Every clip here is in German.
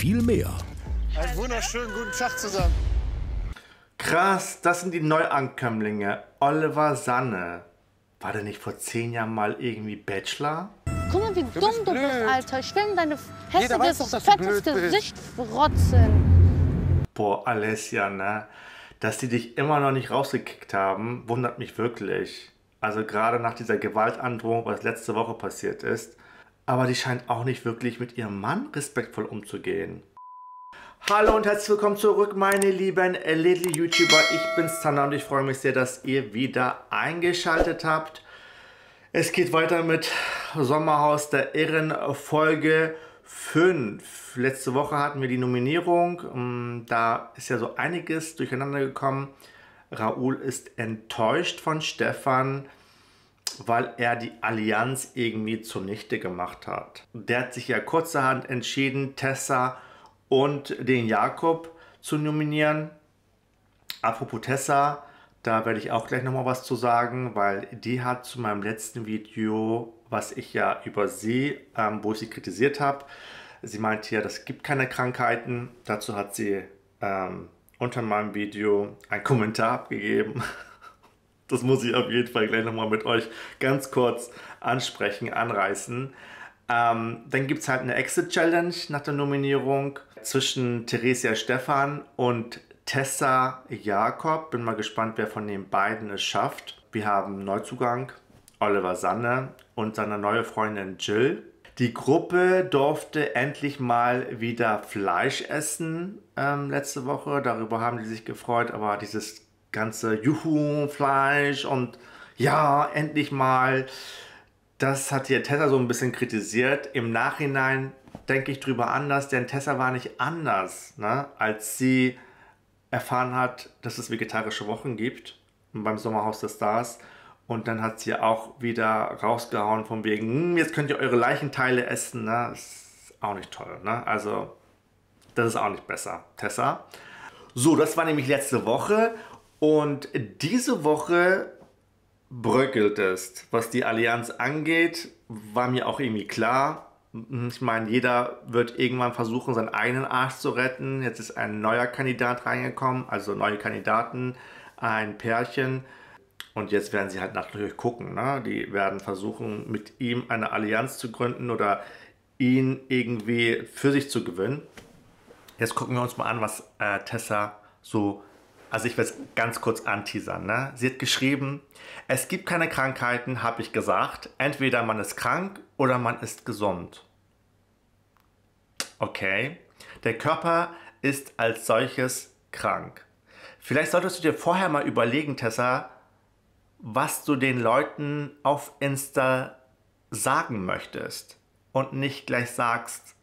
viel mehr. Einen wunderschönen guten Tag zusammen. Krass, das sind die Neuankömmlinge. Oliver Sanne. War der nicht vor zehn Jahren mal irgendwie Bachelor? Guck mal, wie dumm bist du blöd. bist, Alter. Ich will in dein Jeder weiß hässliches, doch, du fettes. Gesicht rotzen. Boah, Alessia, ne? Dass die dich immer noch nicht rausgekickt haben, wundert mich wirklich. Also gerade nach dieser Gewaltandrohung, was letzte Woche passiert ist. Aber die scheint auch nicht wirklich mit ihrem Mann respektvoll umzugehen. Hallo und herzlich willkommen zurück, meine lieben Little YouTuber. Ich bin's Tanner und ich freue mich sehr, dass ihr wieder eingeschaltet habt. Es geht weiter mit Sommerhaus der Irren Folge 5. Letzte Woche hatten wir die Nominierung. Ähm, Da ist ja so einiges durcheinander gekommen. Raoul ist enttäuscht von Stefan, weil er die Allianz irgendwie zunichte gemacht hat. Der hat sich ja kurzerhand entschieden, Tessa und den Jakob zu nominieren. Apropos Tessa, da werde ich auch gleich nochmal was zu sagen, weil die hat zu meinem letzten Video, was ich ja über sie, ähm, wo ich sie kritisiert habe, sie meinte ja, das gibt keine Krankheiten. Dazu hat sie ähm, unter meinem Video einen Kommentar abgegeben. Das muss ich auf jeden Fall gleich nochmal mit euch ganz kurz ansprechen, anreißen. Ähm, dann gibt es halt eine Exit-Challenge nach der Nominierung zwischen Theresia Stefan und Tessa Jakob. Bin mal gespannt, wer von den beiden es schafft. Wir haben Neuzugang Oliver Sanne und seine neue Freundin Jill. Die Gruppe durfte endlich mal wieder Fleisch essen ähm, letzte Woche. Darüber haben die sich gefreut, aber dieses ganze Juhu-Fleisch und ja, endlich mal, das hat hier Tessa so ein bisschen kritisiert. Im Nachhinein denke ich drüber anders, denn Tessa war nicht anders, ne, als sie erfahren hat, dass es vegetarische Wochen gibt beim Sommerhaus der Stars. Und dann hat sie auch wieder rausgehauen von wegen, "Hm, jetzt könnt ihr eure Leichenteile essen. Ne? Das ist auch nicht toll. Ne? Also, das ist auch nicht besser. Tessa. So, das war nämlich letzte Woche. Und diese Woche bröckelt es. Was die Allianz angeht, war mir auch irgendwie klar. Ich meine, jeder wird irgendwann versuchen, seinen eigenen Arsch zu retten. Jetzt ist ein neuer Kandidat reingekommen, also neue Kandidaten, ein Pärchen. Und jetzt werden sie halt natürlich gucken. Ne? Die werden versuchen, mit ihm eine Allianz zu gründen oder ihn irgendwie für sich zu gewinnen. Jetzt gucken wir uns mal an, was äh, Tessa so. Also ich will es ganz kurz anteasern. Ne? Sie hat geschrieben, es gibt keine Krankheiten, habe ich gesagt. Entweder man ist krank oder man ist gesund. Okay. Der Körper ist als solches krank. Vielleicht solltest du dir vorher mal überlegen, Tessa, was du den Leuten auf Insta sagen möchtest. Und nicht gleich sagst,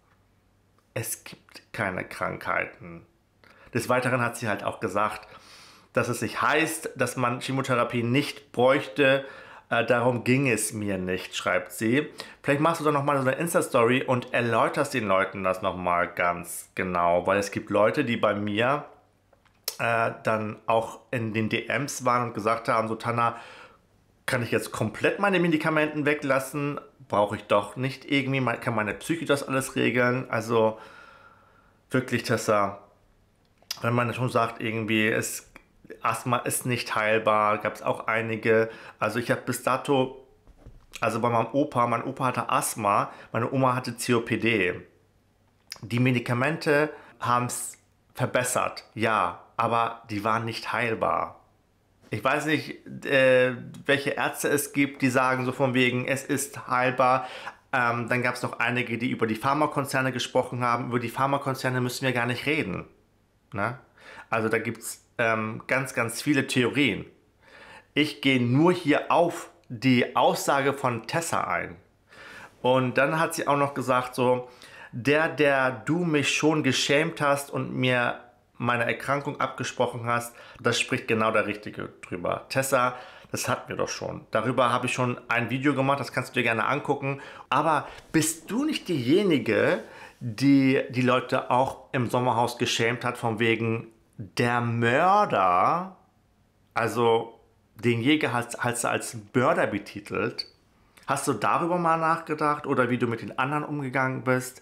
es gibt keine Krankheiten. Des Weiteren hat sie halt auch gesagt, dass es sich heißt, dass man Chemotherapie nicht bräuchte. Äh, darum ging es mir nicht, schreibt sie. Vielleicht machst du doch nochmal so eine Insta-Story und erläuterst den Leuten das nochmal ganz genau, weil es gibt Leute, die bei mir äh, dann auch in den DMs waren und gesagt haben, so Tanna, kann ich jetzt komplett meine Medikamenten weglassen? Brauche ich doch nicht irgendwie, kann meine Psyche das alles regeln? Also wirklich, Tessa, wenn man schon sagt, irgendwie, es, Asthma ist nicht heilbar, gab es auch einige. Also ich habe bis dato, also bei meinem Opa, mein Opa hatte Asthma, meine Oma hatte COPD. Die Medikamente haben es verbessert, ja, aber die waren nicht heilbar. Ich weiß nicht, äh, welche Ärzte es gibt, die sagen so von wegen, es ist heilbar. Ähm, dann gab es noch einige, die über die Pharmakonzerne gesprochen haben. Über die Pharmakonzerne müssen wir gar nicht reden. Ne? Also da gibt es ähm, ganz, ganz viele Theorien. Ich gehe nur hier auf die Aussage von Tessa ein. Und dann hat sie auch noch gesagt, so, der, der du mich schon geschämt hast und mir meine Erkrankung abgesprochen hast, das spricht genau der Richtige drüber. Tessa, das hatten wir doch schon. Darüber habe ich schon ein Video gemacht, das kannst du dir gerne angucken. Aber bist du nicht diejenige, die die Leute auch im Sommerhaus geschämt hat, von wegen der Mörder, also den Jäger hast, hast du als Mörder betitelt? Hast du darüber mal nachgedacht oder wie du mit den anderen umgegangen bist?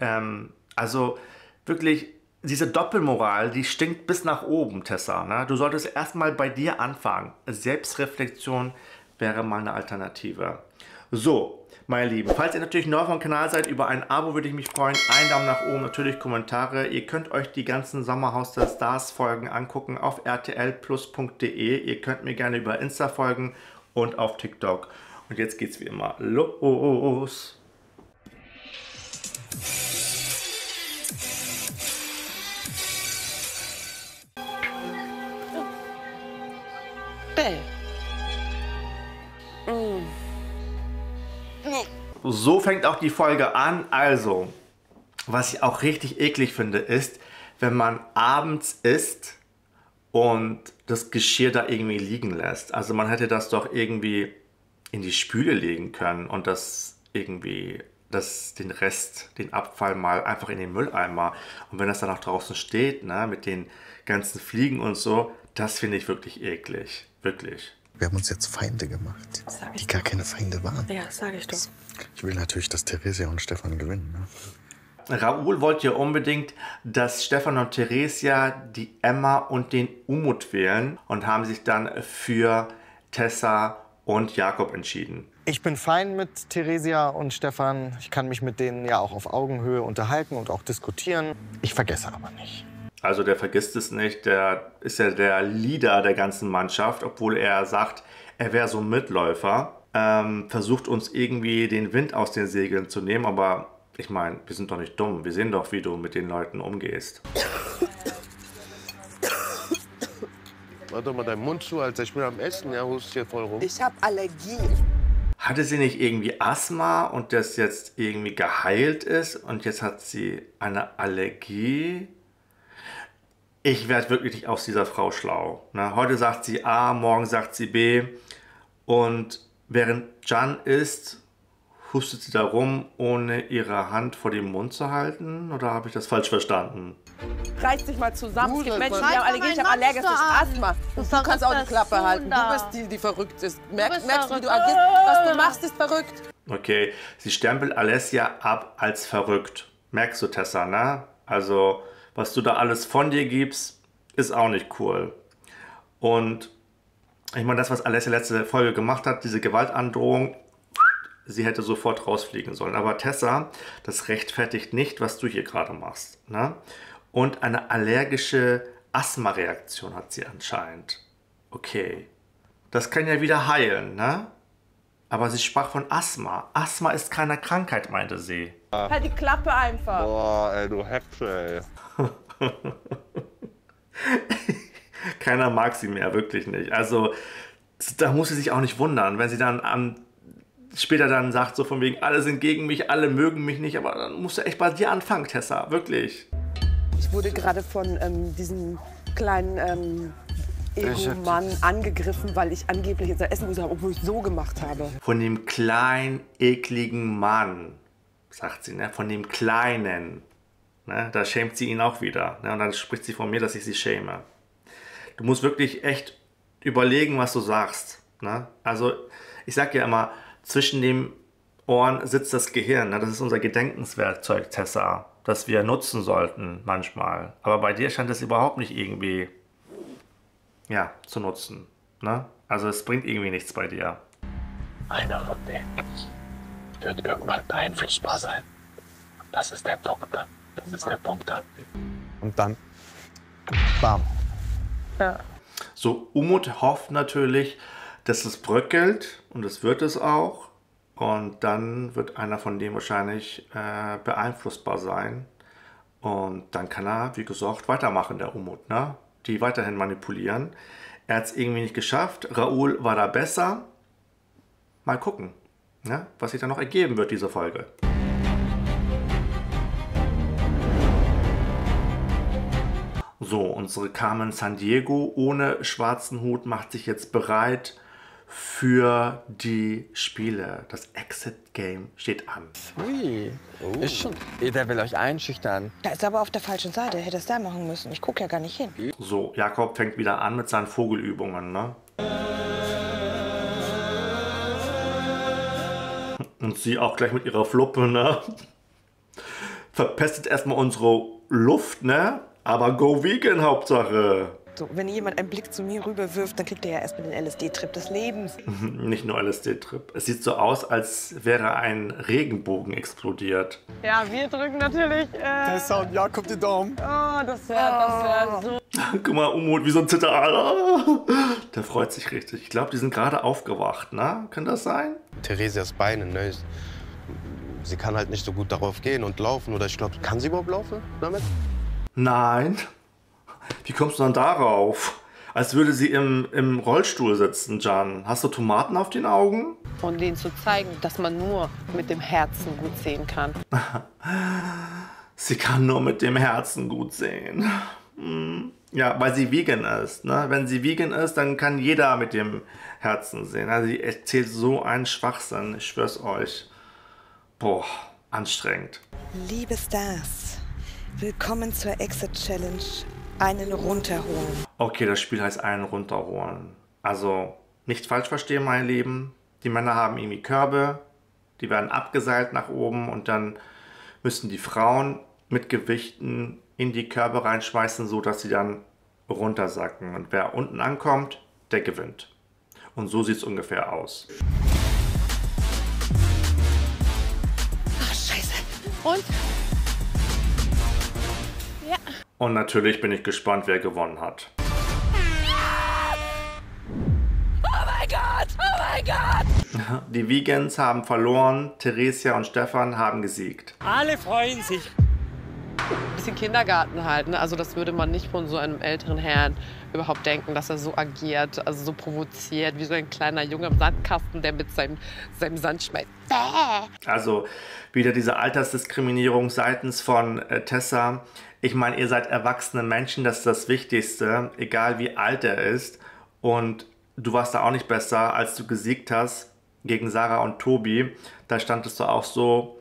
Ähm, also wirklich, diese Doppelmoral, die stinkt bis nach oben, Tessa. Ne? Du solltest erstmal bei dir anfangen. Selbstreflexion wäre mal eine Alternative. So, meine Lieben, falls ihr natürlich neu dem Kanal seid, über ein Abo würde ich mich freuen. Ein Daumen nach oben, natürlich Kommentare. Ihr könnt euch die ganzen Sommerhaus der Stars Folgen angucken auf rtlplus.de. Ihr könnt mir gerne über Insta folgen und auf TikTok. Und jetzt geht's wie immer los. Bäh. So fängt auch die Folge an. Also, was ich auch richtig eklig finde, ist, wenn man abends isst und das Geschirr da irgendwie liegen lässt. Also man hätte das doch irgendwie in die Spüle legen können und das irgendwie das, den Rest, den Abfall mal einfach in den Mülleimer. Und wenn das dann auch draußen steht, ne, mit den ganzen Fliegen und so, das finde ich wirklich eklig. Wirklich. Wir haben uns jetzt Feinde gemacht, die gar keine Feinde waren. Ja, sage ich doch. Ich will natürlich, dass Theresia und Stefan gewinnen. Ne? Raoul wollte ja unbedingt, dass Stefan und Theresia die Emma und den Umut wählen und haben sich dann für Tessa und Jakob entschieden. Ich bin fein mit Theresia und Stefan. Ich kann mich mit denen ja auch auf Augenhöhe unterhalten und auch diskutieren. Ich vergesse aber nicht. Also der vergisst es nicht, der ist ja der Leader der ganzen Mannschaft, obwohl er sagt, er wäre so ein Mitläufer, ähm, versucht uns irgendwie den Wind aus den Segeln zu nehmen, aber ich meine, wir sind doch nicht dumm, wir sehen doch, wie du mit den Leuten umgehst. Doch mal deinen Mund zu, Alter. Ich bin am Essen, ja, hust hier voll rum. Ich habe Allergie. Hatte sie nicht irgendwie Asthma und das jetzt irgendwie geheilt ist und jetzt hat sie eine Allergie? Ich werde wirklich nicht aus dieser Frau schlau. Ne? Heute sagt sie A, morgen sagt sie B und während Jan isst, hustet sie da rum, ohne ihre Hand vor dem Mund zu halten? Oder habe ich das falsch verstanden? Reiß dich mal zusammen. Es gibt Menschen, die haben Allergie. Ich habe allergisches. Asthma. Du Und du kannst auch die Klappe halten. Du bist die, die verrückt ist. Merkst du, wie du agierst? Was du machst, ist verrückt. Okay, sie stempelt Alessia ab als verrückt. Merkst du, Tessa, ne? Also, was du da alles von dir gibst, ist auch nicht cool. Und ich meine, das, was Alessia letzte Folge gemacht hat, diese Gewaltandrohung, sie hätte sofort rausfliegen sollen. Aber Tessa, das rechtfertigt nicht, was du hier gerade machst. Ne? Und eine allergische Asthma-Reaktion hat sie anscheinend. Okay. Das kann ja wieder heilen, ne? Aber sie sprach von Asthma. Asthma ist keine Krankheit, meinte sie. Halt die Klappe einfach. Boah, ey, du Hexe, ey. Keiner mag sie mehr, wirklich nicht. Also, da muss sie sich auch nicht wundern, wenn sie dann am, später dann sagt, so von wegen, alle sind gegen mich, alle mögen mich nicht, aber dann musst du echt bei dir anfangen, Tessa, wirklich. Ich wurde gerade von ähm, diesem kleinen ähm, Ego-Mann angegriffen, weil ich angeblich jetzt essen muss, obwohl ich so gemacht habe. Von dem kleinen, ekligen Mann, sagt sie, ne? Von dem Kleinen. Ne? Da schämt sie ihn auch wieder. Ne? Und dann spricht sie von mir, dass ich sie schäme. Du musst wirklich echt überlegen, was du sagst. Ne? Also, ich sag ja immer, zwischen den Ohren sitzt das Gehirn. Ne? Das ist unser Gedenkenswerkzeug, Tessa, das wir nutzen sollten manchmal. Aber bei dir scheint es überhaupt nicht irgendwie ja, zu nutzen. Ne? Also es bringt irgendwie nichts bei dir. Einer von denen wird irgendwann beeinflussbar sein. Das ist der Punkt. Das ist der Punkt. Und dann, bam. So, Umut hofft natürlich, dass es bröckelt und das wird es auch. Und dann wird einer von denen wahrscheinlich äh, beeinflussbar sein. Und dann kann er, wie gesagt, weitermachen, der Umut, ne? Die weiterhin manipulieren. Er hat es irgendwie nicht geschafft. Raoul war da besser. Mal gucken, ne? was sich da noch ergeben wird, diese Folge. So, unsere Carmen San Diego ohne schwarzen Hut macht sich jetzt bereit für die Spiele. Das Exit Game steht an. Ui, ist schon. Der will euch einschüchtern. Da ist aber auf der falschen Seite. Hätte es da machen müssen. Ich gucke ja gar nicht hin. So, Jakob fängt wieder an mit seinen Vogelübungen, ne? Und sie auch gleich mit ihrer Fluppe, ne? Verpestet erstmal unsere Luft, ne? Aber go vegan, Hauptsache. So, wenn jemand einen Blick zu mir rüberwirft, dann kriegt er ja erstmal den LSD-Trip des Lebens. Nicht nur LSD-Trip. Es sieht so aus, als wäre ein Regenbogen explodiert. Ja, wir drücken natürlich. Äh, Tessa und Jakob die Daumen. oh, das wäre das wär so. Guck mal, Umut, wie so ein Zitteraler. Der freut sich richtig. Ich glaube, die sind gerade aufgewacht, ne? Kann das sein? Theresias Beine, ne? Sie kann halt nicht so gut darauf gehen und laufen. Oder ich glaube, kann sie überhaupt laufen damit? Nein. Wie kommst du dann darauf? Als würde sie im, im Rollstuhl sitzen, Jan. Hast du Tomaten auf den Augen? Von denen zu zeigen, dass man nur mit dem Herzen gut sehen kann. Sie kann nur mit dem Herzen gut sehen. Hm. Ja, weil sie vegan ist. Ne? Wenn sie vegan ist, dann kann jeder mit dem Herzen sehen. Also sie erzählt so einen Schwachsinn, ich schwör's euch. Boah, anstrengend. Liebe Stars, willkommen zur Exit Challenge. Einen runterholen. Okay, das Spiel heißt einen runterholen. Also nicht falsch verstehen, mein Lieben. Die Männer haben irgendwie Körbe, die werden abgeseilt nach oben und dann müssen die Frauen mit Gewichten in die Körbe reinschmeißen, so dass sie dann runtersacken. Und wer unten ankommt, der gewinnt. Und so sieht es ungefähr aus. Ach, scheiße. Und? Und natürlich bin ich gespannt, wer gewonnen hat. Die Vegans haben verloren, Theresia und Stefan haben gesiegt. Alle freuen sich. Ein bisschen Kindergarten halt, ne? Also das würde man nicht von so einem älteren Herrn überhaupt denken, dass er so agiert, also so provoziert, wie so ein kleiner Junge im Sandkasten, der mit seinem, seinem Sand schmeißt. Also wieder diese Altersdiskriminierung seitens von äh, Tessa. Ich meine, ihr seid erwachsene Menschen, das ist das Wichtigste, egal wie alt er ist. Und du warst da auch nicht besser, als du gesiegt hast gegen Sarah und Tobi. Da standest du auch so,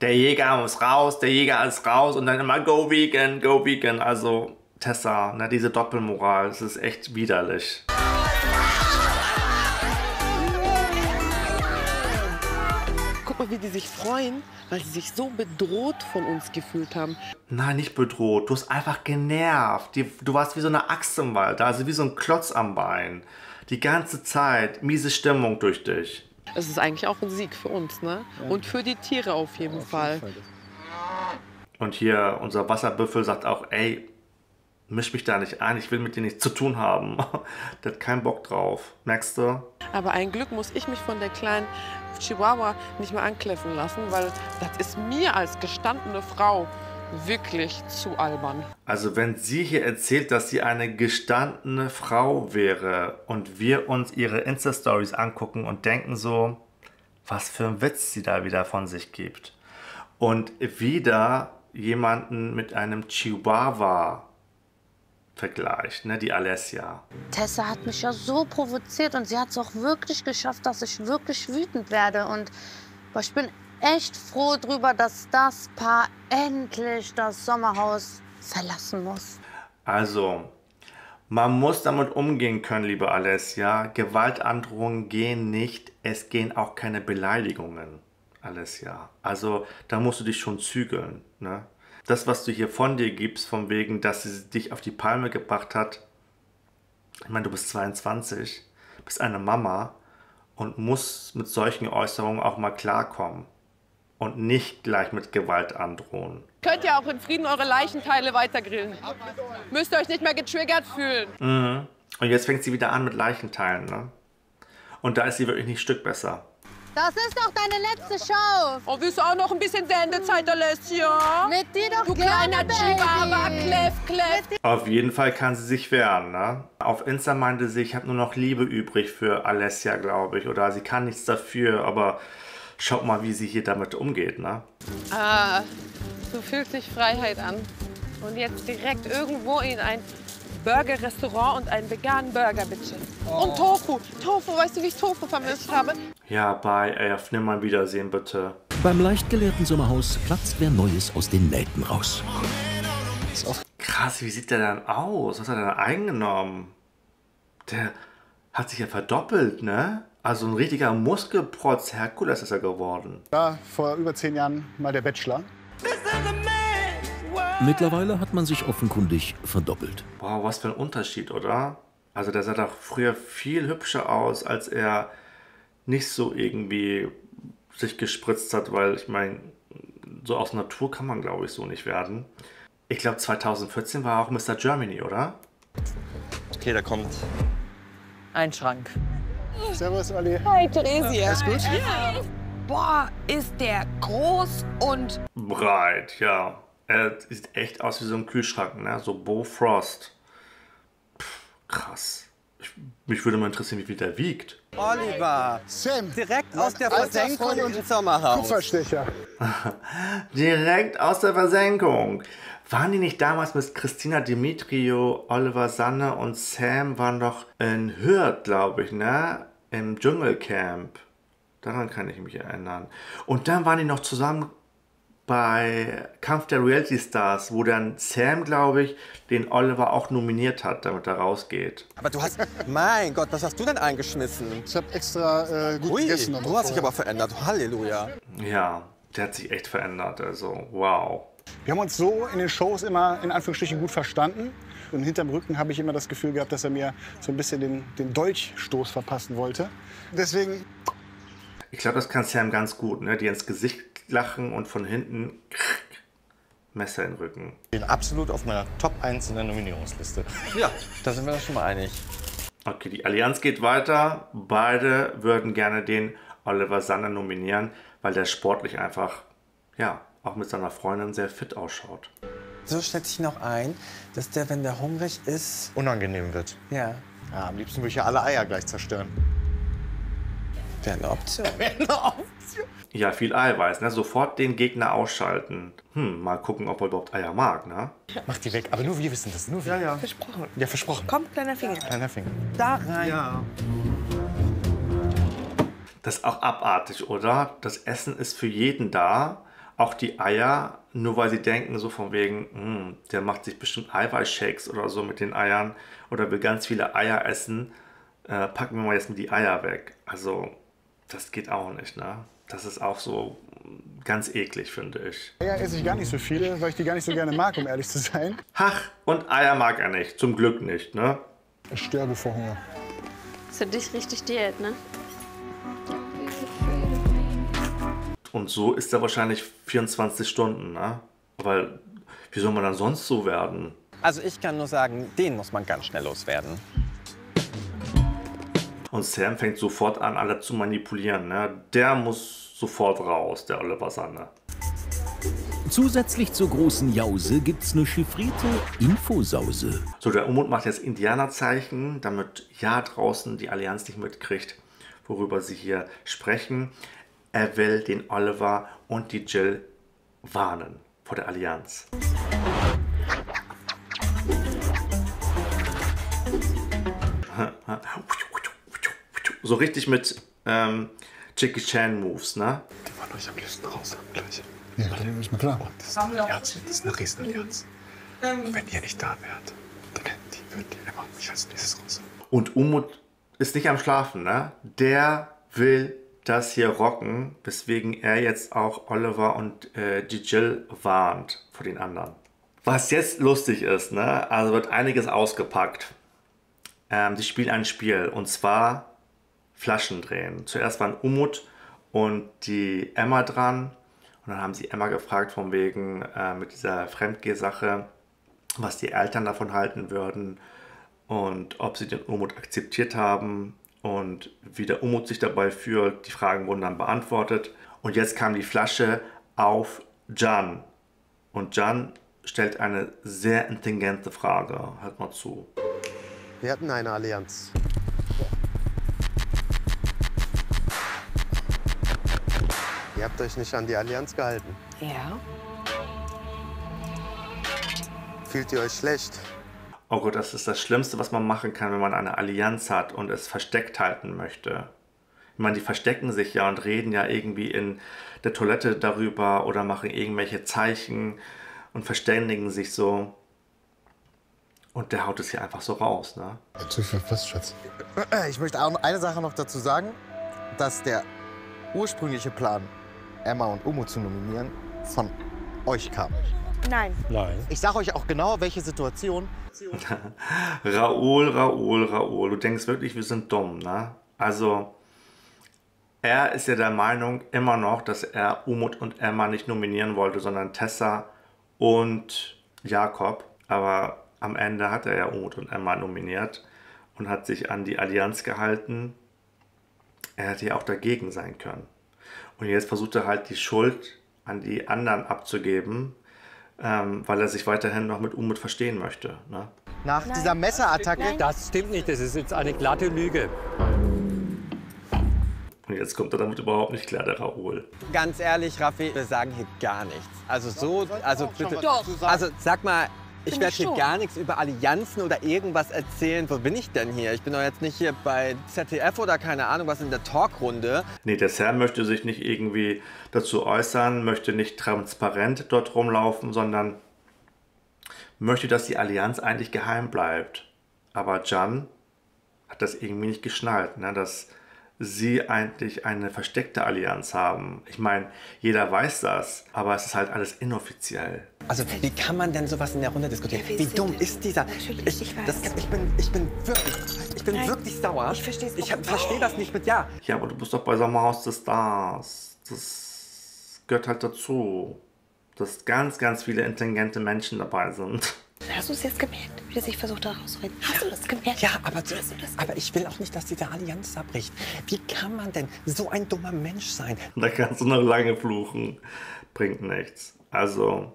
der Jäger muss raus, der Jäger ist raus und dann immer go vegan, go vegan. Also Tessa, ne, diese Doppelmoral, das ist echt widerlich. Guck mal, wie die sich freuen, weil sie sich so bedroht von uns gefühlt haben. Nein, nicht bedroht. Du hast einfach genervt. Die, du warst wie so eine Axt im Wald, also wie so ein Klotz am Bein. Die ganze Zeit. Miese Stimmung durch dich. Es ist eigentlich auch ein Sieg für uns, ne? Und für die Tiere auf jeden Fall. Und hier unser Wasserbüffel sagt auch, ey, misch mich da nicht ein, ich will mit dir nichts zu tun haben. Der hat keinen Bock drauf. Merkst du? Aber ein Glück muss ich mich von der kleinen Chihuahua nicht mehr ankläffen lassen, weil das ist mir als gestandene Frau wirklich zu albern. Also wenn sie hier erzählt, dass sie eine gestandene Frau wäre und wir uns ihre Insta-Stories angucken und denken so, was für ein Witz sie da wieder von sich gibt. Und wieder jemanden mit einem Chihuahua vergleicht, ne, die Alessia. Tessa hat mich ja so provoziert und sie hat es auch wirklich geschafft, dass ich wirklich wütend werde. Und ich bin echt froh drüber, dass das Paar endlich das Sommerhaus verlassen muss. Also, man muss damit umgehen können, liebe Alessia. Gewaltandrohungen gehen nicht, es gehen auch keine Beleidigungen, Alessia. Also, da musst du dich schon zügeln. Ne? Das, was du hier von dir gibst, von wegen, dass sie dich auf die Palme gebracht hat. Ich meine, du bist 22, bist eine Mama und musst mit solchen Äußerungen auch mal klarkommen. Und nicht gleich mit Gewalt androhen. Könnt ihr auch in Frieden eure Leichenteile weitergrillen. Müsst ihr euch nicht mehr getriggert fühlen. Mhm. Und jetzt fängt sie wieder an mit Leichenteilen, ne? Und da ist sie wirklich nicht ein Stück besser. Das ist doch deine letzte Show. Oh, willst du auch noch ein bisschen Sendezeit, Alessia? Mit dir doch Du gerne, kleiner Chihuahua. Kleff, Kleff. Auf jeden Fall kann sie sich wehren, ne? Auf Insta meinte sie, ich habe nur noch Liebe übrig für Alessia, glaube ich. Oder sie kann nichts dafür, aber schaut mal, wie sie hier damit umgeht, ne? Ah, so fühlt sich Freiheit an. Und jetzt direkt irgendwo in ein Burger-Restaurant und einen veganen Burger, bitte. Und Tofu. Tofu, weißt du, wie ich Tofu vermisst habe? Ja, bye, ey, auf Nimmerwiedersehen, bitte. Beim leicht geleerten Sommerhaus platzt wer Neues aus den Nähten raus. Krass, wie sieht der dann aus? Was hat er denn eingenommen? Der hat sich ja verdoppelt, ne? Also ein richtiger Muskelprotz Herkules ist er geworden. Ja, vor über zehn Jahren mal der Bachelor. Mittlerweile hat man sich offenkundig verdoppelt. Wow, was für ein Unterschied, oder? Also der sah doch früher viel hübscher aus, als er nicht so irgendwie sich gespritzt hat, weil ich meine, so aus Natur kann man, glaube ich, so nicht werden. Ich glaube, 2014 war auch Mr. Germany, oder? Okay, da kommt. Ein Schrank. Servus, Olli. Hi, Theresia. Alles gut? Boah, ist der groß und Breit, ja. Er sieht echt aus wie so ein Kühlschrank, ne? So Bo Frost. Pff, krass. Ich, mich würde mal interessieren, wie viel der wiegt. Oliver, Sam, direkt aus der Versenkung und Sommerhaus. Kupferstecher. Direkt aus der Versenkung. Waren die nicht damals mit Christina Dimitrio, Oliver Sanne und Sam waren doch in Hürth, glaube ich, ne? Im Dschungelcamp. Daran kann ich mich erinnern. Und dann waren die noch zusammen bei Kampf der Reality Stars, wo dann Sam, glaube ich, den Oliver auch nominiert hat, damit er rausgeht. Aber du hast, mein Gott, was hast du denn eingeschmissen? Ich habe extra äh, gut Ui, gegessen. du hast dich aber verändert. Halleluja. Ja, der hat sich echt verändert. Also, wow. Wir haben uns so in den Shows immer in Anführungsstrichen gut verstanden. Und hinterm Rücken habe ich immer das Gefühl gehabt, dass er mir so ein bisschen den, den Dolchstoß verpassen wollte. Deswegen Ich glaube, das kann Sam ganz gut, ne? Die ins Gesicht lachen und von hinten Messer in den Rücken. Ich bin absolut auf meiner Top 1 in der Nominierungsliste. Ja, da sind wir uns schon mal einig. Okay, die Allianz geht weiter. Beide würden gerne den Oliver Sander nominieren, weil der sportlich einfach, ja, auch mit seiner Freundin sehr fit ausschaut. So stellt sich noch ein, dass der, wenn der hungrig ist, Unangenehm wird. ja, Ja, am liebsten würde ich ja alle Eier gleich zerstören. wäre eine Option. Ja, viel Eiweiß, ne? Sofort den Gegner ausschalten. Hm, mal gucken, ob er überhaupt Eier mag, ne? Mach die weg, aber nur wir wissen das. Nur wir. Ja, ja. Versprochen. Ja, versprochen. Komm, kleiner Finger. Kleiner Finger. Da rein. Das ist auch abartig, oder? Das Essen ist für jeden da. Auch die Eier, nur weil sie denken, so von wegen, hm, der macht sich bestimmt Eiweißshakes oder so mit den Eiern oder will ganz viele Eier essen, äh, packen wir mal jetzt die Eier weg. Also, das geht auch nicht, ne? Das ist auch so ganz eklig, finde ich. Eier esse ich gar nicht so viele, weil ich die gar nicht so gerne mag, um ehrlich zu sein. Ach, und Eier mag er nicht. Zum Glück nicht, ne? Ich sterbe vor Hunger. Ist für dich richtig Diät, ne? Und so ist er wahrscheinlich 24 Stunden, ne? Weil, wie soll man dann sonst so werden? Also ich kann nur sagen, den muss man ganz schnell loswerden. Und Sam fängt sofort an, alle zu manipulieren. Ne? Der muss sofort raus, der Oliver Sander. Zusätzlich zur großen Jause gibt's eine chiffrierte Infosause. So, der Umut macht jetzt Indianerzeichen, damit ja draußen die Allianz nicht mitkriegt, worüber sie hier sprechen. Er will den Oliver und die Jill warnen vor der Allianz. So richtig mit ähm, Jackie Chan Moves, ne? Die wollen euch am liebsten raus haben gleich. Ja, das ist mir klar. Das ist eine Allianz. Das ist eine Riesenallianz. Und wenn ihr nicht da wärt, dann hätten die, würden die immer mich als nächstes raus haben. Und Umut ist nicht am Schlafen, ne? Der will das hier rocken, weswegen er jetzt auch Oliver und äh, die Jill warnt vor den anderen. Was jetzt lustig ist, ne? Also wird einiges ausgepackt. Ähm, die spielen ein Spiel und zwar Flaschen drehen. Zuerst waren Umut und die Emma dran und dann haben sie Emma gefragt von wegen äh, mit dieser Fremdgeh-Sache, was die Eltern davon halten würden und ob sie den Umut akzeptiert haben und wie der Umut sich dabei fühlt. Die Fragen wurden dann beantwortet und jetzt kam die Flasche auf Jan und Jan stellt eine sehr intelligente Frage. Hört mal zu. Wir hatten eine Allianz. Habt euch nicht an die Allianz gehalten. Ja. Fühlt ihr euch schlecht? Oh Gott, das ist das Schlimmste, was man machen kann, wenn man eine Allianz hat und es versteckt halten möchte. Ich meine, die verstecken sich ja und reden ja irgendwie in der Toilette darüber oder machen irgendwelche Zeichen und verständigen sich so. Und der haut es hier einfach so raus, ne? Natürlich verpasst, Schatz. Ich möchte auch noch eine Sache noch dazu sagen, dass der ursprüngliche Plan, Emma und Umo zu nominieren, von euch kam. Nein. Nein. Ich sage euch auch genau, welche Situation. Raoul, Raoul, Raoul. Du denkst wirklich, wir sind dumm, ne? Also, er ist ja der Meinung immer noch, dass er Umut und Emma nicht nominieren wollte, sondern Tessa und Jakob. Aber am Ende hat er ja Umut und Emma nominiert und hat sich an die Allianz gehalten. Er hätte ja auch dagegen sein können. Und jetzt versucht er halt die Schuld an die anderen abzugeben, ähm, weil er sich weiterhin noch mit Umut verstehen möchte. Ne? Nach dieser Messerattacke. Das stimmt nicht, das ist jetzt eine glatte Lüge. Und jetzt kommt er damit überhaupt nicht klar, der Raoul. Ganz ehrlich, Raffi, wir sagen hier gar nichts. Also so, also bitte. Doch. Also sag mal, ich werde hier gar nichts über Allianzen oder irgendwas erzählen. Wo bin ich denn hier? Ich bin doch jetzt nicht hier bei ZDF oder keine Ahnung was in der Talkrunde. Nee, der Sam möchte sich nicht irgendwie dazu äußern, möchte nicht transparent dort rumlaufen, sondern möchte, dass die Allianz eigentlich geheim bleibt. Aber Jan hat das irgendwie nicht geschnallt, ne? dass sie eigentlich eine versteckte Allianz haben. Ich meine, jeder weiß das, aber es ist halt alles inoffiziell. Also wie kann man denn sowas in der Runde diskutieren? Wie dumm ist dieser? Ich, ich, das, ich, bin, ich bin wirklich, ich bin Nein, wirklich sauer. ich versteh's Ich verstehe das nicht mit ja. Ja, aber du bist doch bei Sommerhaus des Stars. Das gehört halt dazu, dass ganz, ganz viele intelligente Menschen dabei sind. Hast du es jetzt gemerkt, wie er sich versucht, da rauszureden? Hast du das gemerkt? Ja, aber, das aber ich will auch nicht, dass diese Allianz abbricht. Wie kann man denn so ein dummer Mensch sein? Und da kannst du noch lange fluchen. Bringt nichts. Also,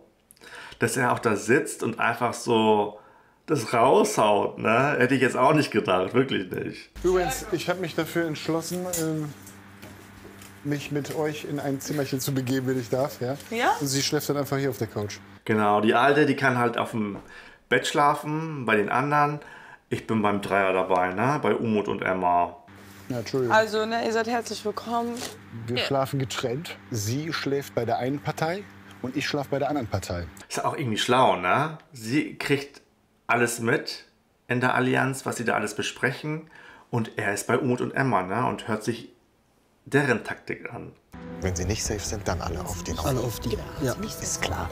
dass er auch da sitzt und einfach so das raushaut, ne? Hätte ich jetzt auch nicht gedacht, wirklich nicht. Übrigens, ich habe mich dafür entschlossen, ähm, mich mit euch in ein Zimmerchen zu begeben, wenn ich darf. Ja? Ja? Und sie schläft dann einfach hier auf der Couch. Genau, die Alte, die kann halt auf dem Bett schlafen, bei den anderen. Ich bin beim Dreier dabei, ne? Bei Umut und Emma. Ja. Also, ne, ihr seid herzlich willkommen. Wir schlafen getrennt. Sie schläft bei der einen Partei und ich schlafe bei der anderen Partei. Ist ja auch irgendwie schlau, ne? Sie kriegt alles mit in der Allianz, was sie da alles besprechen. Und er ist bei Umut und Emma, ne? Und hört sich deren Taktik an. Wenn sie nicht safe sind, dann alle auf den Alle auf die. Ja. Ist klar.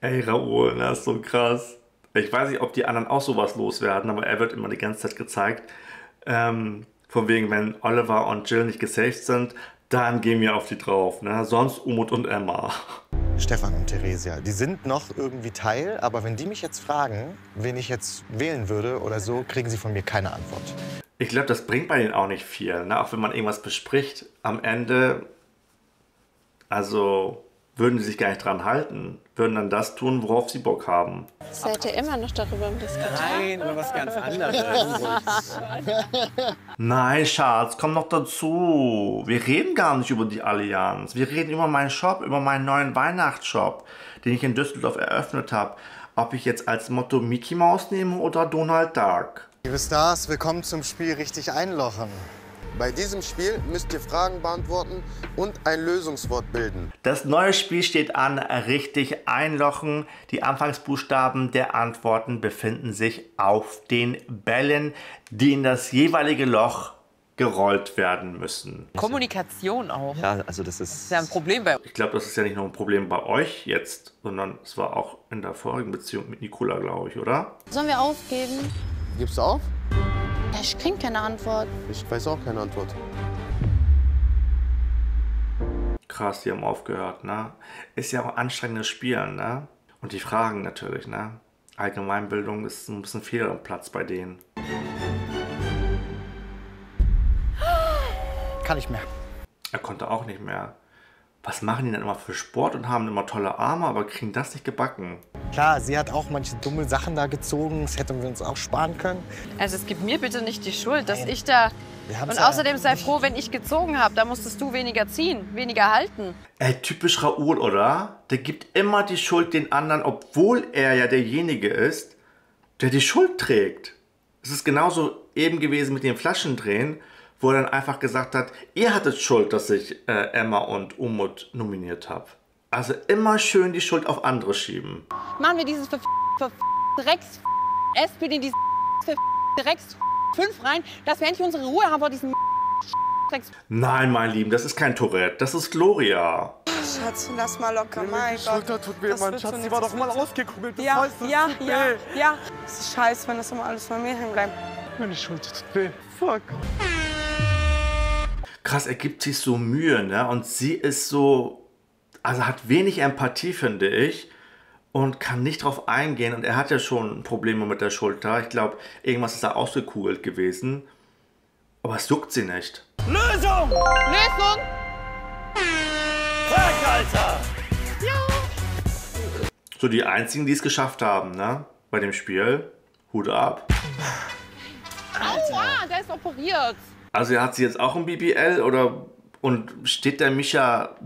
Ey, Raoul, das ist so krass. Ich weiß nicht, ob die anderen auch sowas loswerden, aber er wird immer die ganze Zeit gezeigt. Ähm, von wegen, wenn Oliver und Jill nicht gesaved sind, dann gehen wir auf die drauf. Ne? Sonst Umut und Emma. Stefan und Theresia, die sind noch irgendwie Teil, aber wenn die mich jetzt fragen, wen ich jetzt wählen würde oder so, kriegen sie von mir keine Antwort. Ich glaube, das bringt bei denen auch nicht viel. Ne? Auch wenn man irgendwas bespricht, am Ende, also würden sie sich gar nicht dran halten, würden dann das tun, worauf sie Bock haben. Seid ihr immer noch darüber diskutieren? Nein, über was ganz anderes. Nein, Schatz, komm noch dazu. Wir reden gar nicht über die Allianz. Wir reden über meinen Shop, über meinen neuen Weihnachtsshop, den ich in Düsseldorf eröffnet habe. Ob ich jetzt als Motto Mickey Mouse nehme oder Donald Duck. Liebe Stars, willkommen zum Spiel richtig einlochen. Bei diesem Spiel müsst ihr Fragen beantworten und ein Lösungswort bilden. Das neue Spiel steht an, richtig einlochen. Die Anfangsbuchstaben der Antworten befinden sich auf den Bällen, die in das jeweilige Loch gerollt werden müssen. Kommunikation auch. Ja, also das Das ist. ist ja ein Problem bei Ich glaube, das ist ja nicht nur ein Problem bei euch jetzt, sondern es war auch in der vorigen Beziehung mit Nicola, glaube ich, oder? Sollen wir aufgeben? Gibst du auf? Ich krieg keine Antwort. Ich weiß auch keine Antwort. Krass, die haben aufgehört, ne? Ist ja auch anstrengendes Spielen, ne? Und die Fragen natürlich, ne? Allgemeinbildung ist ein bisschen fehl am Platz bei denen. Kann ich mehr. Er konnte auch nicht mehr. Was machen die denn immer für Sport und haben immer tolle Arme, aber kriegen das nicht gebacken? Klar, sie hat auch manche dumme Sachen da gezogen. Das hätten wir uns auch sparen können. Also es gibt mir bitte nicht die Schuld, dass ich da... Und ja- außerdem sei froh, wenn ich gezogen habe. Da musstest du weniger ziehen, weniger halten. Ey, typisch Raoul, oder? Der gibt immer die Schuld den anderen, obwohl er ja derjenige ist, der die Schuld trägt. Es ist genauso eben gewesen mit dem Flaschendrehen, wo er dann einfach gesagt hat, ihr hattet Schuld, dass ich äh, Emma und Umut nominiert habe. Also immer schön die Schuld auf andere schieben. Machen wir dieses ver ver Drecks SPD in die ver Drecks 5 rein, dass wir endlich unsere Ruhe haben vor diesem Drecks Nein, mein Lieben, das ist kein Tourette, das ist Gloria. Schatz, lass mal locker, mein die Gott. Schulter tut weh, wird Schatz, die war doch mal ausgekuppelt. Das Ja, heißt, das ja, tut ja, weh. ja. Es ist scheiße, wenn das immer alles bei mir hängen bleibt. Meine Schulter tut weh. Fuck. Krass, er gibt sich so Mühe, ne? Und sie ist so, also hat wenig Empathie, finde ich. Und kann nicht drauf eingehen. Und er hat ja schon Probleme mit der Schulter. Ich glaube, irgendwas ist da ausgekugelt gewesen. Aber es juckt sie nicht. Lösung! Lösung! Zack, Alter! So die einzigen, die es geschafft haben, ne? Bei dem Spiel. Hut ab. Aua, der ist operiert. Also hat sie jetzt auch ein BBL oder und steht der Micha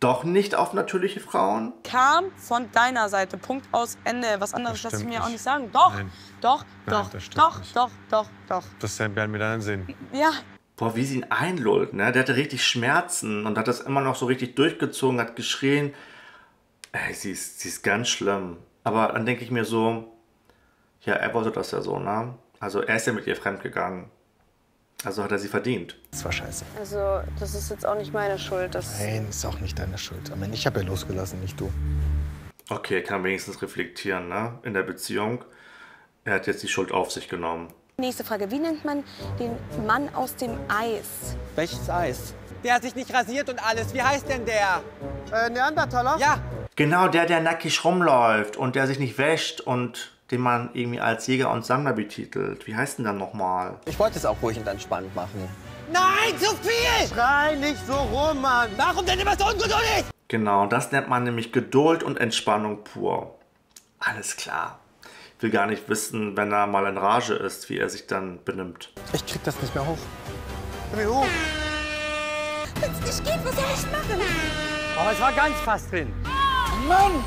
doch nicht auf natürliche Frauen? Kam von deiner Seite. Punkt aus Ende. Was anderes lass ich stimmt mir auch nicht. nicht sagen. Doch, Nein. doch, Nein, doch, doch, nicht. doch, doch, doch. Das werden wir dann sehen. Ja, Boah, wie sie ihn einlullt, ne? Der hatte richtig Schmerzen und hat das immer noch so richtig durchgezogen, hat geschrien. Ey, sie ist, sie ist ganz schlimm. Aber dann denke ich mir so, ja, er wollte das ja so, ne? Also er ist ja mit ihr fremdgegangen. Also hat er sie verdient. Das war scheiße. Also, das ist jetzt auch nicht meine Schuld. Das Nein, ist auch nicht deine Schuld. Aber ich habe ja losgelassen, nicht du. Okay, er kann wenigstens reflektieren, ne? In der Beziehung. Er hat jetzt die Schuld auf sich genommen. Nächste Frage. Wie nennt man den Mann aus dem Eis? Welches Eis? Der hat sich nicht rasiert und alles. Wie heißt denn der? Äh, Neandertaler? Ja. Genau, der, der nackig rumläuft und der sich nicht wäscht und den man irgendwie als Jäger und Sammler betitelt. Wie heißt denn dann nochmal? Ich wollte es auch ruhig und entspannt machen. Nein, zu viel! Schrei nicht so rum, Mann! Warum denn immer so ungeduldig? Genau, das nennt man nämlich Geduld und Entspannung pur. Alles klar. Ich will gar nicht wissen, wenn er mal in Rage ist, wie er sich dann benimmt. Ich krieg das nicht mehr hoch. Wenn es nicht geht, was soll ich machen? Aber es war ganz fast drin. Mann!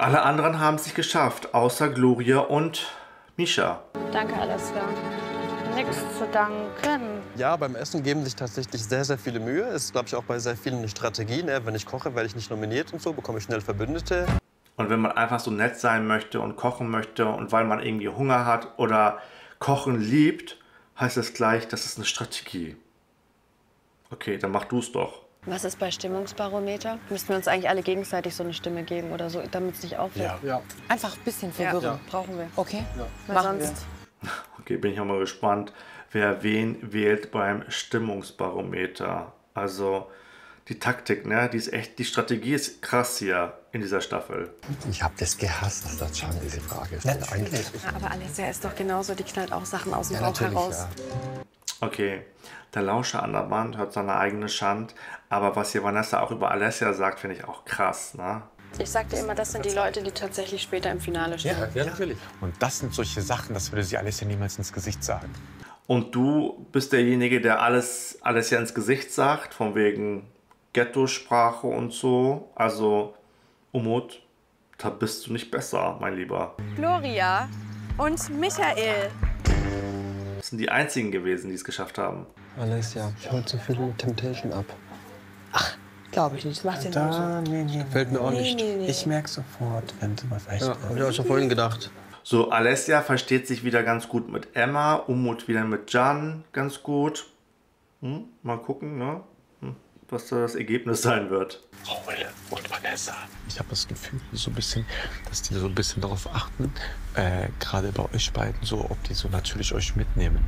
Alle anderen haben es nicht geschafft, außer Gloria und Misha. Danke, Alaska. Nichts zu danken. Ja, beim Essen geben sich tatsächlich sehr, sehr viele Mühe. Ist, glaube ich, auch bei sehr vielen eine Strategie. Ne? Wenn ich koche, werde ich nicht nominiert und so, bekomme ich schnell Verbündete. Und wenn man einfach so nett sein möchte und kochen möchte und weil man irgendwie Hunger hat oder Kochen liebt, heißt das gleich, das ist eine Strategie. Okay, dann mach du es doch. Was ist bei Stimmungsbarometer? Müssten wir uns eigentlich alle gegenseitig so eine Stimme geben oder so, damit es nicht auffällt? Ja. Einfach ein bisschen Ja. Verwirrung. Ja. Brauchen wir. Okay? Weil Machen sonst Okay, bin ich auch mal gespannt, wer wen wählt beim Stimmungsbarometer. Also die Taktik, ne? Die ist echt, die Strategie ist krass hier in dieser Staffel. Ich habe das gehasst, dass das schon diese Frage ist. Eigentlich. Aber Alessia ist doch genauso, die knallt auch Sachen aus dem Ja, Bauch natürlich, heraus. Okay, der Lauscher an der Wand hört seine eigene Schand, aber was hier Vanessa auch über Alessia sagt, finde ich auch krass, ne? Ich sagte immer, das sind die Leute, die tatsächlich später im Finale stehen. natürlich. Und das sind solche Sachen, das würde sie alles ja niemals ins Gesicht sagen. Und du bist derjenige, der alles, alles ja ins Gesicht sagt, von wegen Ghetto-Sprache und so. Also, Umut, da bist du nicht besser, mein Lieber. Gloria und Michael. Das sind die einzigen gewesen, die es geschafft haben. Alessia, ich hol zu viel mit Temptation ab. Glaube ich nicht. Das macht den Da, nee, nee. Fällt mir auch Nee, nicht. nee, nee. Ich merke sofort, wenn was echt ja, hab ich auch schon vorhin gedacht. So, Alessia versteht sich wieder ganz gut mit Emma, Umut wieder mit Jan ganz gut. Hm, mal gucken, ne? Hm, was da das Ergebnis sein wird. Raul und Vanessa. Ich habe das Gefühl, so ein bisschen, dass die so ein bisschen darauf achten, äh, gerade bei euch beiden, so, ob die so natürlich euch mitnehmen.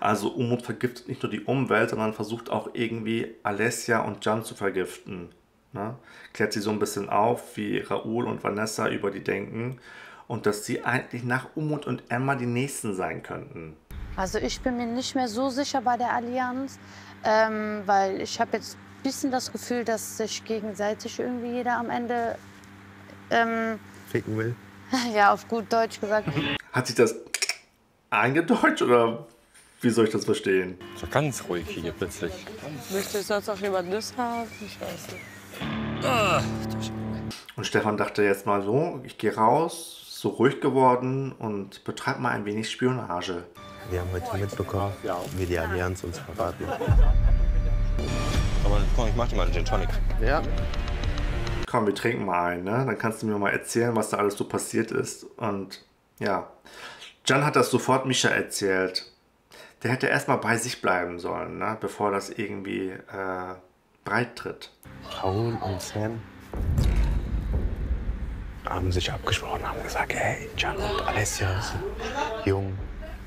Also Umut vergiftet nicht nur die Umwelt, sondern versucht auch irgendwie Alessia und Jan zu vergiften. Ne? Klärt sie so ein bisschen auf, wie Raoul und Vanessa über die denken und dass sie eigentlich nach Umut und Emma die Nächsten sein könnten. Also ich bin mir nicht mehr so sicher bei der Allianz, ähm, weil ich habe jetzt ein bisschen das Gefühl, dass sich gegenseitig irgendwie jeder am Ende, ähm, Ficken will. ja auf gut Deutsch gesagt, Hat sich das eingedeutscht oder wie soll ich das verstehen? So ganz ruhig hier plötzlich. Möchtest du jetzt auch jemand das haben? Ich weiß nicht. Und Stefan dachte jetzt mal so, ich gehe raus, so ruhig geworden und betreibe mal ein wenig Spionage. Wir haben heute mitbekommen, wie die Allianz uns verraten. Aber komm, ich mach dir mal einen Gin Tonic. Ja. Komm, wir trinken mal ein, ne? Dann kannst du mir mal erzählen, was da alles so passiert ist. Und ja, Jan hat das sofort Misha erzählt. Der hätte erstmal bei sich bleiben sollen, ne? bevor das irgendwie äh, breit tritt. Raoul und Sam haben sich abgesprochen, haben gesagt, hey, Can und Alessia sind jung,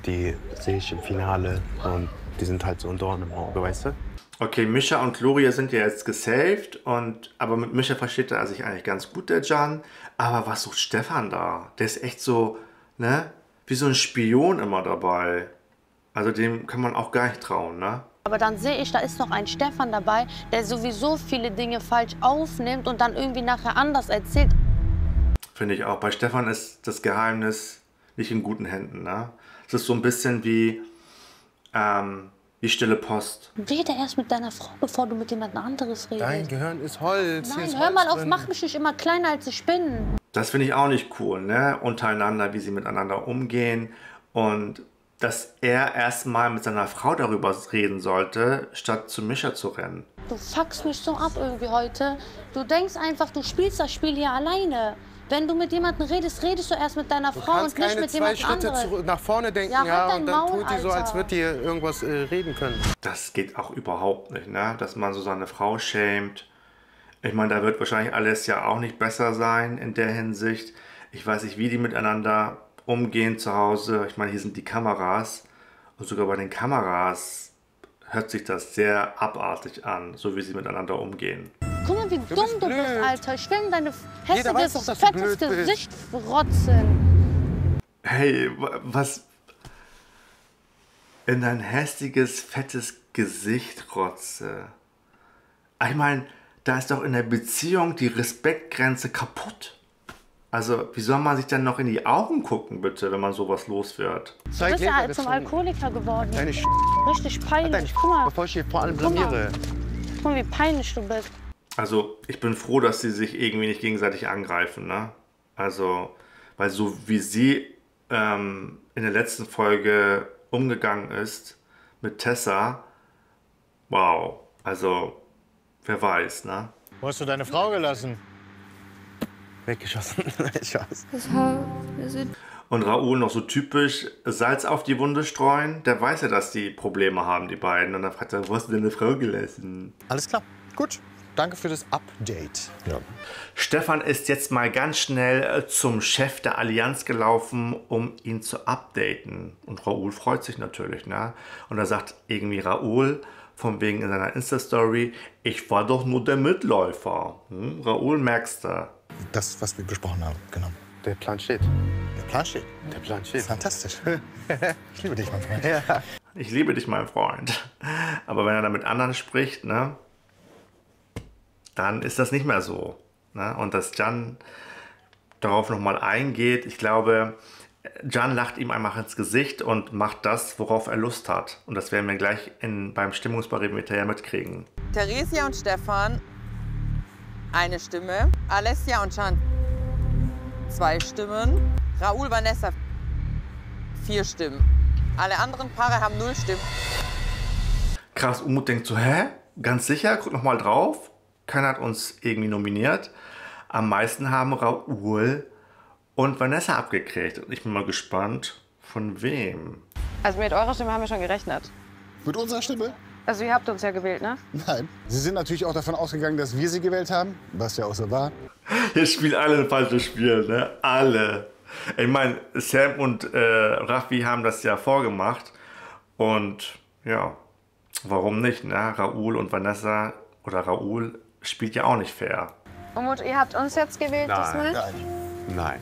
die sehe ich im Finale und die sind halt so ein Dorn im Auge, weißt du? Okay, Mischa und Gloria sind ja jetzt gesaved und aber mit Mischa versteht er sich eigentlich ganz gut, der Can. Aber was sucht Stefan da? Der ist echt so, ne? Wie so ein Spion immer dabei. Also dem kann man auch gar nicht trauen, ne? Aber dann sehe ich, da ist noch ein Stefan dabei, der sowieso viele Dinge falsch aufnimmt und dann irgendwie nachher anders erzählt. Finde ich auch. Bei Stefan ist das Geheimnis nicht in guten Händen, ne? Es ist so ein bisschen wie, ähm, wie stille Post. Rede erst mit deiner Frau, bevor du mit jemand anderes redest. Dein Gehirn ist Holz. Nein, ist hör mal Holz auf, drin. mach mich nicht immer kleiner, als ich bin. Das finde ich auch nicht cool, ne? Untereinander, wie sie miteinander umgehen. Und dass er erstmal mit seiner Frau darüber reden sollte, statt zu Mischa zu rennen. Du fuckst mich so ab irgendwie heute. Du denkst einfach, du spielst das Spiel hier alleine. Wenn du mit jemandem redest, redest du erst mit deiner Du Frau und nicht keine mit zwei jemand Schritte anderem. zurück, nach vorne denken, Ja, ja, halt dein und dann Maul, tut die so, als Alter. würde die irgendwas äh, reden können. Das geht auch überhaupt nicht, ne? Dass man so seine Frau schämt. Ich meine, da wird wahrscheinlich alles ja auch nicht besser sein in der Hinsicht. Ich weiß nicht, wie die miteinander umgehen zu Hause. Ich meine, hier sind die Kameras. Und sogar bei den Kameras hört sich das sehr abartig an, so wie sie miteinander umgehen. Guck mal, wie dumm du bist, Alter. Ich will in doch, hässliches, du fettes bist. Gesicht rotzen. Hey, wa- was. In dein hässliches, fettes Gesicht rotze. Ich meine, da ist doch in der Beziehung die Respektgrenze kaputt. Also, wie soll man sich denn noch in die Augen gucken, bitte, wenn man sowas los wird? Du bist ja zum Alkoholiker geworden. Deine Sch Richtig peinlich. Guck mal, Bevor ich hier vor allem Guck mal. blamiere. guck mal, wie peinlich du bist. Also, ich bin froh, dass sie sich irgendwie nicht gegenseitig angreifen, ne? Also, weil so wie sie ähm, in der letzten Folge umgegangen ist mit Tessa, wow. Also, wer weiß, ne? Wo hast du deine Frau gelassen? Weggeschossen. Und Raoul noch so typisch Salz auf die Wunde streuen. Der weiß ja, dass die Probleme haben, die beiden. Und dann fragt er, wo hast du deine Frau gelassen? Alles klar. Gut. Danke für das Update. Ja. Stefan ist jetzt mal ganz schnell äh, zum Chef der Allianz gelaufen, um ihn zu updaten. Und Raoul freut sich natürlich, ne? Und er sagt irgendwie Raoul, von wegen in seiner Insta-Story, ich war doch nur der Mitläufer. Hm? Raoul merkst du. Das, was wir besprochen haben, genau. Der Plan steht. Der Plan steht. Der Plan steht. Fantastisch. ich liebe dich, mein Freund. Ja. Ich liebe dich, mein Freund. Aber wenn er da mit anderen spricht, ne, dann ist das nicht mehr so. Ne? Und dass Jan darauf nochmal eingeht, ich glaube, Jan lacht ihm einfach ins Gesicht und macht das, worauf er Lust hat. Und das werden wir gleich in, beim Stimmungsbarometer ja mitkriegen. Theresia und Stefan, eine Stimme. Alessia und Chan, zwei Stimmen. Raoul, Vanessa, vier Stimmen. Alle anderen Paare haben null Stimmen. Krass, Umut denkt so, hä? Ganz sicher? Guck noch mal drauf. Keiner hat uns irgendwie nominiert. Am meisten haben Raoul und Vanessa abgekriegt. Und ich bin mal gespannt, von wem. Also mit eurer Stimme haben wir schon gerechnet. Mit unserer Stimme? Also ihr habt uns ja gewählt, ne? Nein. Sie sind natürlich auch davon ausgegangen, dass wir sie gewählt haben, was ja auch so war. Hier spielen alle ein falsches Spiel, ne? Alle. Ich meine, Sam und äh, Raffi haben das ja vorgemacht. Und ja, warum nicht, ne? Raoul und Vanessa oder Raoul spielt ja auch nicht fair. Umut, ihr habt uns jetzt gewählt diesmal? Nein. Nein.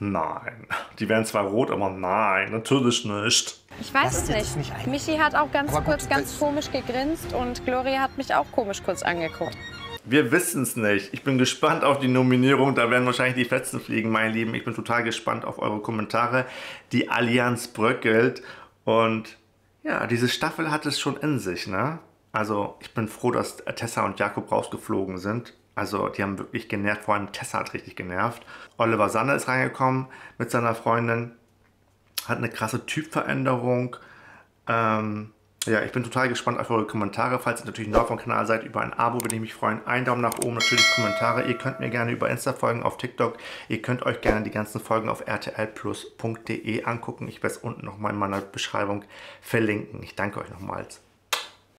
Die werden zwar rot, aber nein, natürlich nicht. Ich weiß es nicht. Michi hat auch ganz kurz ganz komisch gegrinst und Gloria hat mich auch komisch kurz angeguckt. Wir wissen es nicht. Ich bin gespannt auf die Nominierung. Da werden wahrscheinlich die Fetzen fliegen, meine Lieben. Ich bin total gespannt auf eure Kommentare. Die Allianz bröckelt. Und ja, diese Staffel hat es schon in sich, ne? Also, ich bin froh, dass Tessa und Jakob rausgeflogen sind. Also, die haben wirklich genervt. Vor allem Tessa hat richtig genervt. Oliver Sanne ist reingekommen mit seiner Freundin. Hat eine krasse Typveränderung. Ähm, ja, ich bin total gespannt auf eure Kommentare. Falls ihr natürlich neu dem Kanal seid, über ein Abo würde ich mich freuen. Ein Daumen nach oben, natürlich Kommentare. Ihr könnt mir gerne über Insta folgen, auf TikTok. Ihr könnt euch gerne die ganzen Folgen auf rtlplus.de angucken. Ich werde es unten nochmal in meiner Beschreibung verlinken. Ich danke euch nochmals.